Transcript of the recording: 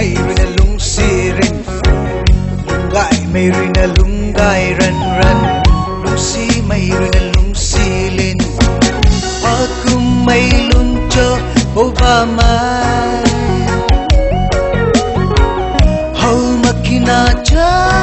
mayroon na lungsirin Lunggay, mayroon na lunggay Ran, ran, lungsi, mayroon na lungsilin Ako may luncho, o ba man? How makinacha?